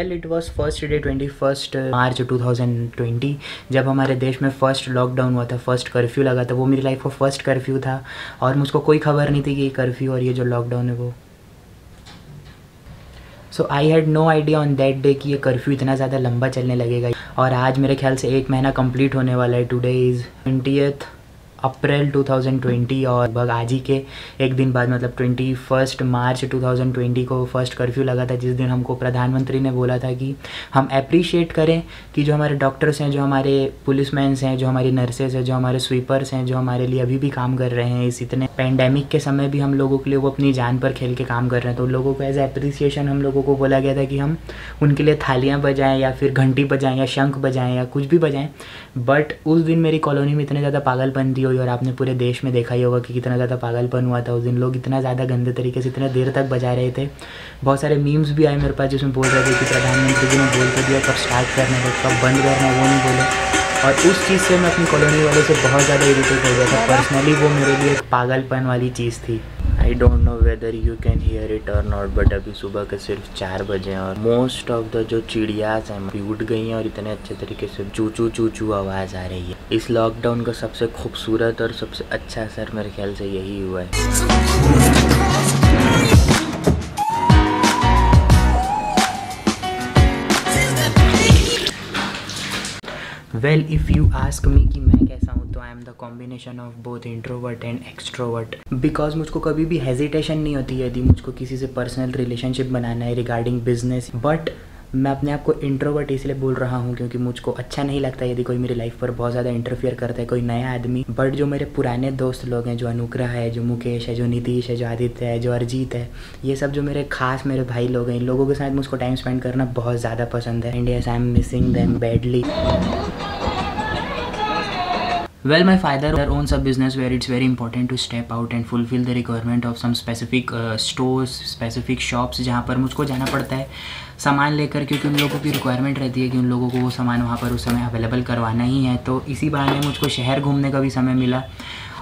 Well it was first day twenty first March two thousand twenty जब हमारे देश में फ़र्स्ट लॉकडाउन हुआ था फ़र्स्ट कर्फ्यू लगा था, वो मेरी लाइफ का फ़र्स्ट कर्फ्यू था, और मुझको कोई खबर नहीं थी कि ये कर्फ्यू और ये जो लॉकडाउन है वो। So I had no idea on that day कि ये कर्फ्यू इतना ज़्यादा लंबा चलने लगेगा। और आज मेरे ख्याल से एक महीना कंप्लीट होने वाला है टुडे इज़ ट्वेंटी अप्रैल 2020 और लगभग आज ही के एक दिन बाद मतलब ट्वेंटी फ़र्स्ट मार्च 2020 को फ़र्स्ट कर्फ्यू लगा था, जिस दिन हमको प्रधानमंत्री ने बोला था कि हम अप्रिशिएट करें कि जो हमारे डॉक्टर्स हैं, जो हमारे पुलिसमैन्स हैं, जो हमारी नर्सेज हैं, जो हमारे स्वीपर्स हैं, जो हमारे लिए अभी भी काम कर रहे हैं, इस इतने पेंडेमिक के समय भी हम लोगों के लिए वो अपनी जान पर खेल के काम कर रहे हैं। तो लोगों को एज अप्रिसिएशन हम लोगों को बोला गया था कि हम उनके लिए थालियाँ बजाएँ या फिर घंटी बजाएँ या शंख बजाएँ या कुछ भी बजाएँ। बट उस दिन मेरी कॉलोनी में इतने ज़्यादा पागलपन थी हुई और आपने पूरे देश में देखा ही होगा कि कितना ज़्यादा पागलपन हुआ था उस दिन। लोग इतना ज़्यादा गंदे तरीके से, इतने देर तक बजा रहे थे। बहुत सारे मीम्स भी आए मेरे पास जिसमें बोल रहे थे कि प्रधानमंत्री जी ने बोल तो दिया, कब स्टार्ट करना है, कब बंद करना वो नहीं बोले। और उस चीज़ से मैं अपनी कॉलोनी वालों से बहुत ज़्यादा इरीटेट हो गया था। पर्सनली वो मेरे लिए एक पागलपन वाली चीज़ थी। I don't know whether you can hear it और नॉट बट अभी सुबह के सिर्फ़ चार बजे हैं और मोस्ट ऑफ़ द जो चिड़ियाज हैं भी उठ गई हैं और इतने अच्छे तरीके से चूचू चूचू आवाज़ आ रही है। इस लॉकडाउन का सबसे खूबसूरत और सबसे अच्छा असर मेरे ख्याल से यही हुआ है। Well if you ask me कि मैं कैसा हूँ am the combination of both introvert and extrovert because मुझको कभी भी हेजिटेशन नहीं होती यदि मुझको किसी से पर्सनल रिलेशनशिप बनाना है रिगार्डिंग बिज़नेस बट मैं अपने आप को इंट्रोवर्ट इसलिए बोल रहा हूँ क्योंकि मुझको अच्छा नहीं लगता यदि कोई मेरी लाइफ पर बहुत ज़्यादा इंटरफियर करता है, कोई नया आदमी। बट जो मेरे पुराने दोस्त लोग हैं, जो अनुग्रह है, जो मुकेश है, जो नीतीश है, जो आदित्य है, जो अरिजीत है, ये सब जो मेरे खास मेरे भाई लोग हैं, इन लोगों के साथ मुझको टाइम स्पेंड करना बहुत ज़्यादा पसंद है। India I am missing them badly Well, my father owns a business where it's very important to step out and fulfill the requirement of some specific uh, stores, specific shops जहाँ पर मुझको जाना पड़ता है सामान लेकर क्योंकि उन लोगों की रिक्वायरमेंट रहती है कि उन लोगों को वो सामान वहाँ पर उस समय अवेलेबल करवाना ही है तो इसी बहाने मुझको शहर घूमने का भी समय मिला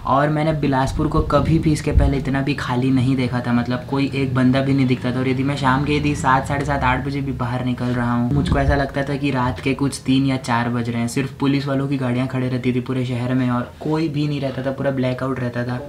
और मैंने बिलासपुर को कभी भी इसके पहले इतना भी खाली नहीं देखा था। मतलब कोई एक बंदा भी नहीं दिखता था। और यदि मैं शाम के यदि सात, साढ़े सात, आठ बजे भी बाहर निकल रहा हूँ, मुझको ऐसा लगता था कि रात के कुछ तीन या चार बज रहे हैं। सिर्फ़ पुलिस वालों की गाड़ियाँ खड़े रहती थी पूरे शहर में और कोई भी नहीं रहता था, पूरा ब्लैकआउट रहता था।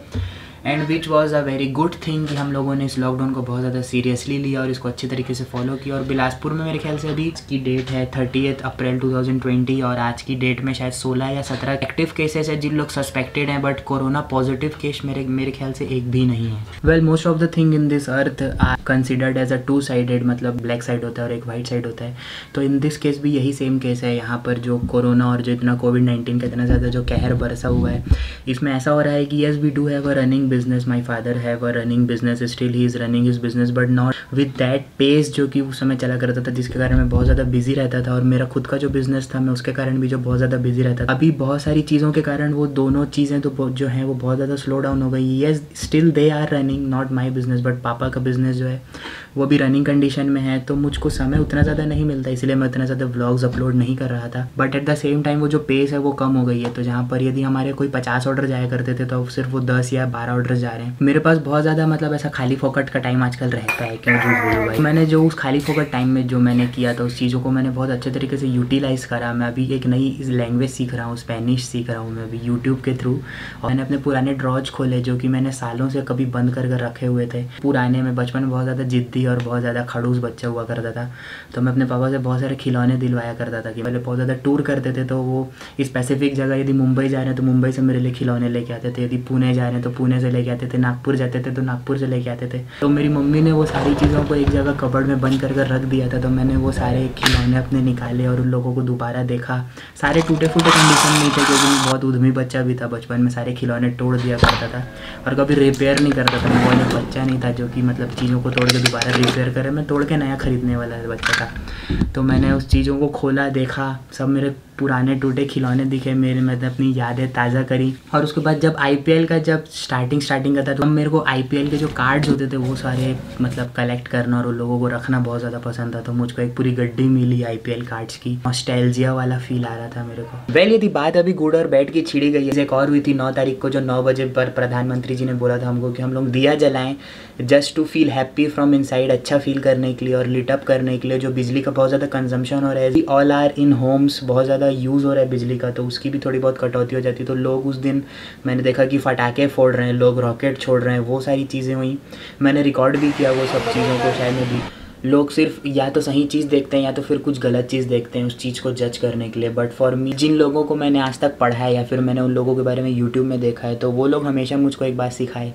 And which was a very good thing कि हम लोगों ने इस लॉकडाउन को बहुत ज़्यादा सीरियसली लिया और इसको अच्छे तरीके से फॉलो किया। और बिलासपुर में मेरे ख्याल से अभी इसकी डेट है थर्टी अप्रैल 2020 और आज की डेट में शायद 16 या 17 एक्टिव केसेस है जिन लोग सस्पेक्टेड हैं बट कोरोना पॉजिटिव केस मेरे मेरे ख्याल से एक भी नहीं है। Well most of the thing in this earth are considered as a two sided मतलब ब्लैक साइड होता है और एक वाइट साइड होता है। तो इन दिस केस भी यही सेम केस है। यहाँ पर जो कोरोना और जो इतना कोविड नाइन्टीन का इतना ज़्यादा जो कहर बरसा हुआ है, इसमें ऐसा हो रहा है कि yes we do have a running business my father have a running business still he is running his business but not with that pace जो कि उस समय चला करता था, जिसके कारण मैं बहुत ज़्यादा बिज़ी रहता था और मेरा खुद का जो बिज़नेस था, मैं उसके कारण भी जो बहुत ज़्यादा बिज़ी रहता था। अभी बहुत सारी चीज़ों के कारण वो दोनों चीज़ें तो जो हैं, वो बहुत ज़्यादा स्लो डाउन हो गई। Yes still they are running not my business but पापा का बिज़नेस जो है, वो भी रनिंग कंडीशन में है तो मुझको समय उतना ज़्यादा नहीं मिलता, इसलिए मैं उतना ज़्यादा व्लॉग्स अपलोड नहीं कर रहा था। But at the same time वो जो पेस है, वो कम हो गई है। तो जहाँ पर यदि हमारे कोई पचास ऑर्डर जाया करते थे तो सिर्फ़ वो दस या बारह ऑर्डर जा रहे हैं। मेरे पास बहुत ज़्यादा मतलब ऐसा खाली फोकट का टाइम आजकल रहता है क्यों? जो बोलूँ भाई। मैंने जो उस खाली फोकट टाइम में जो मैंने किया था, उस चीज़ों को मैंने बहुत अच्छे तरीके से यूटिलाइज़ करा। मैं अभी एक नई लैंग्वेज सीख रहा हूँ स्पेनिश सीख रहा हूँ मैं अभी यूट्यूब के थ्रू और मैंने अपने पुराने ड्रॉज खोले, जो कि मैंने सालों से कभी बंद कर कर रखे हुए थे। पुराने में बचपन में बहुत ज़्यादा जिद्दी और बहुत ज़्यादा खड़ूस बच्चा हुआ करता था। तो मैं अपने पापा से बहुत सारे खिलौने दिलवाया करता था कि पहले बहुत ज़्यादा टूर करते थे तो वो स्पेसिफिक जगह, यदि मुंबई जा रहे हैं तो मुंबई से मेरे लिए खिलौने लेके आते थे। यदि पुणे जा रहे हैं तो पुणे से लेके आते थे नागपुर जाते थे तो नागपुर से लेके आते थे। तो मेरी मम्मी ने वो सारी चीज़ों को एक जगह कबड़ में बंद कर कर रख दिया था तो मैंने वो सारे खिलौने अपने निकाले और उन लोगों को दोबारा देखा। सारे टूटे फूटे कंडीशन नहीं थे, क्योंकि मैं बहुत उद्यमी बच्चा भी था, बचपन में सारे खिलौने तोड़ दिया करता था। और कभी रिपेयर नहीं करता था, मैं बच्चा नहीं था जो कि मतलब चीज़ों को तोड़ के दोबारा रिपेयर करे, मैं तोड़ के नया ख़रीदने वाला बच्चा था। तो मैंने उस चीज़ों को खोला, देखा, सब मेरे पुराने टूटे खिलौने दिखे, मेरे मैंने अपनी यादें ताज़ा करी। और उसके बाद जब आईपीएल का जब स्टार्टिंग स्टार्टिंग स्टार्टिंग का था तो मेरे को आईपीएल के जो कार्ड्स होते थे, वो सारे मतलब कलेक्ट करना और उन लोगों को रखना बहुत ज़्यादा पसंद था तो मुझको एक पूरी गड्डी मिली आईपीएल कार्ड्स की। ऑस्टेलजिया वाला फील आ रहा था मेरे को। वेल यदि बात अभी गुड और बैठ की छिड़ी गई है। एक और हुई थी नौ तारीख को, जो नौ बजे पर प्रधानमंत्री जी ने बोला था हमको कि हम लोग दिया जलाएँ just to feel happy from inside अच्छा फील करने के लिए और लिटअप करने के लिए, जो बिजली का बहुत ज़्यादा कंजम्पशन हो रहा है। ऑल आर इन होम्स बहुत ज़्यादा यूज़ हो रहा है बिजली का तो उसकी भी थोड़ी बहुत कटौती हो जाती है। तो लोग उस दिन, मैंने देखा कि फटाके फोड़ रहे हैं, लोग रॉकेट छोड़ रहे हैं, वो सारी चीज़ें हुई। मैंने रिकॉर्ड भी किया वो सब चीज़ों को शायद में भी। लोग सिर्फ़ या तो सही चीज़ देखते हैं या तो फिर कुछ गलत चीज़ देखते हैं उस चीज़ को जज करने के लिए। बट फॉर मी जिन लोगों को मैंने आज तक पढ़ा है या फिर मैंने उन लोगों के बारे में यूट्यूब में देखा है तो वो लोग हमेशा मुझको एक बात सिखाए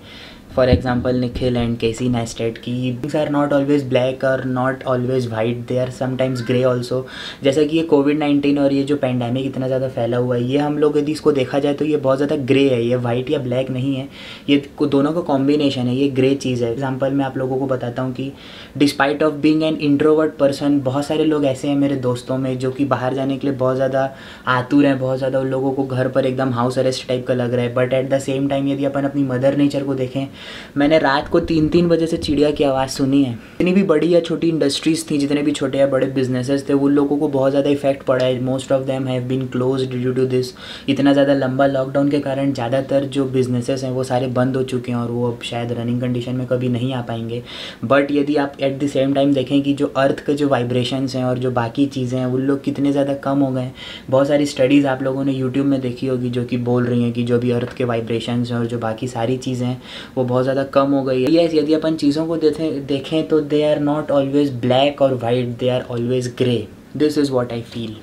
फॉर एग्ज़ाम्पल निखिल एंड केसी नेस्टेड की things are not always black और not always white they are sometimes grey also जैसे कि ये कोविड नाइन्टीन और ये जो पैंडेमिक इतना ज़्यादा फैला हुआ है, ये हम लोग यदि इसको देखा जाए तो ये बहुत ज़्यादा ग्रे है, ये वाइट या ब्लैक नहीं है। ये दोनों का कॉम्बिनेशन है, ये ग्रे चीज़ है। एग्ज़ाम्पल मैं आप लोगों को बताता हूँ कि despite of being an introvert person बहुत सारे लोग ऐसे हैं मेरे दोस्तों में जो कि बाहर जाने के लिए बहुत ज़्यादा आतुर हैं, बहुत ज़्यादा उन लोगों को घर पर एकदम हाउस अरेस्ट टाइप का लग रहा है। But at the same time यदि अपन अपनी मदर नेचर को देखें मैंने रात को तीन तीन बजे से चिड़िया की आवाज़ सुनी है। जितनी भी बड़ी या छोटी इंडस्ट्रीज़ थी, जितने भी छोटे या बड़े बिजनेसेस थे, उन लोगों को बहुत ज़्यादा इफ़ेक्ट पड़ा है। Most of them have been close due to this इतना ज़्यादा लंबा लॉकडाउन के कारण ज़्यादातर जो बिजनेसेस हैं, वो सारे बंद हो चुके हैं और वो अब शायद रनिंग कंडीशन में कभी नहीं आ पाएँगे। बट यदि आप एट द सेम टाइम देखें कि जो अर्थ के जो वाइब्रेशंस हैं और जो बाकी चीज़ें हैं, उन लोग कितने ज़्यादा कम हो गए बहुत सारी स्टडीज़ आप लोगों ने यूट्यूब में देखी होगी, जो कि बोल रही हैं कि जो भी अर्थ के वाइब्रेशंस हैं और जो बाकी सारी चीज़ें हैं, वो बहुत ज़्यादा कम हो गई है। येस यदि अपन चीज़ों को देखें देखें तो they are not always black और white they are always grey this is what I feel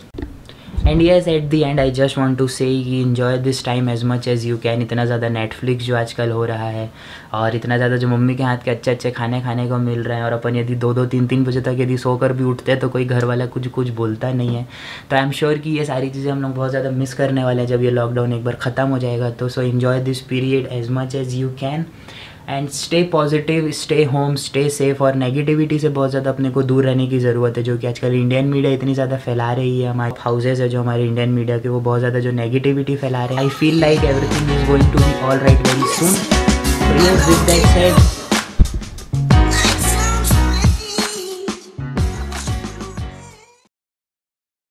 and yes at the end I just want to say enjoy this time as much as you can इतना ज़्यादा Netflix जो आजकल हो रहा है, और इतना ज़्यादा जो मम्मी के हाथ के अच्छे अच्छे खाने खाने को मिल रहे हैं, और अपन यदि दो दो तीन तीन बजे तक यदि सोकर भी उठते हैं तो कोई घर वाला कुछ कुछ बोलता नहीं है। तो आई एम श्योर कि ये सारी चीज़ें हम लोग बहुत ज़्यादा मिस करने वाले हैं। जब ये लॉकडाउन एक बार ख़त्म हो जाएगा तो so enjoy this period as much as you can and stay positive stay home stay safe और नेगेटिविटी से बहुत ज़्यादा अपने को दूर रहने की ज़रूरत है, जो कि आजकल इंडियन मीडिया इतनी ज़्यादा फैला रही है, हमारे हाउसेज है जो हमारे इंडियन मीडिया के, वो बहुत ज़्यादा जो नेगेटिविटी फैला रहे हैं। I feel like everything is going to be all right very soon with that